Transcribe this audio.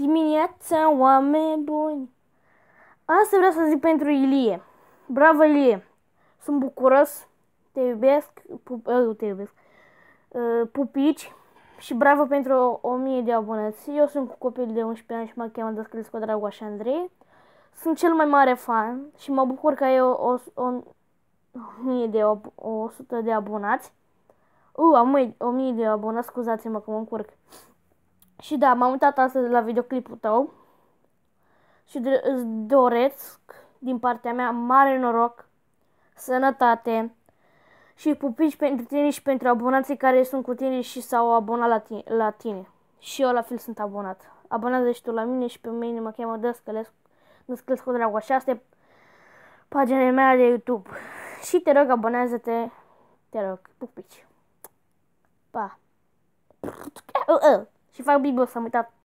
dimineața, oameni buni! Asta vreau să zic pentru Ilie. Bravo, Ilie! Sunt bucuros, te iubesc, pup, uh, te iubesc, uh, pupici și bravo pentru o, mie de abonați. Eu sunt cu copil de 11 ani și mă cheamă Dascălescu Dragoș Andrei. Sunt cel mai mare fan și mă bucur că ai o, o, o, o mie de, o, o 100 de abonați. Uh, am o mie de abonați, scuzați-mă că mă încurc. Și da, m-am uitat astăzi la videoclipul tău și îți doresc din partea mea mare noroc, sănătate și pupici pentru tine și pentru abonații care sunt cu tine și s-au abonat la tine. La tine. Și eu la fel sunt abonat. Abonează și tu la mine și pe mine mă cheamă Dăscălescu, Dăscălescu Dragu. Așa asta e pagina mea de YouTube. Și te rog, abonează-te. Te rog, pupici. Pa. Și fac bibă, să am uitat.